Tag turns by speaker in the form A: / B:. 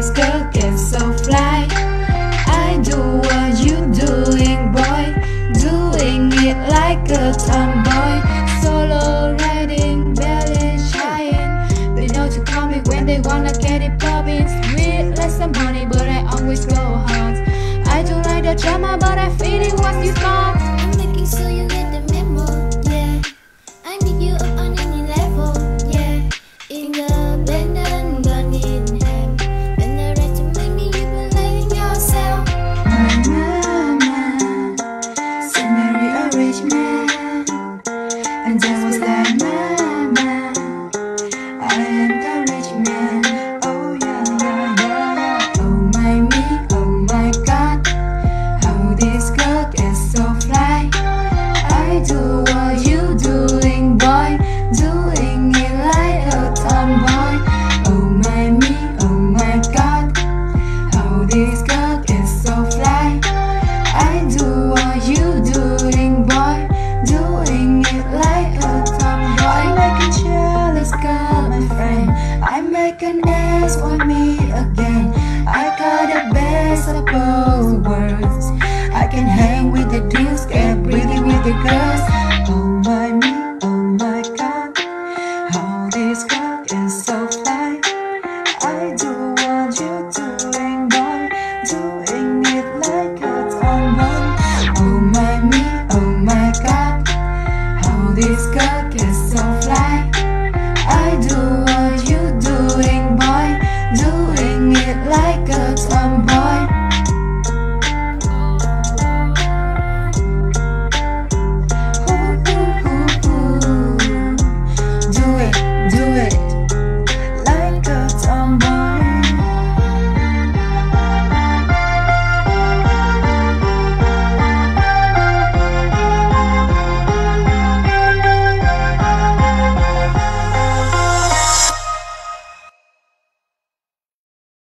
A: is so fly. I do what you doing, boy. Doing it like a tomboy. Solo riding, belly shying. They know to call me when they wanna get it poppin'. Sweet like some honey, but I always go hard. I don't like the drama, but I feel it once you start.
B: I'm making sure you
A: I make an ass for me again. I got the best of both worlds. I can hang with the dudes, get breathing with the girls. Oh my me, oh my god. How this girl is so fly. I do what you doing, boy, doing it like a tomboy. Oh my me, oh my god, how this girl is so fly.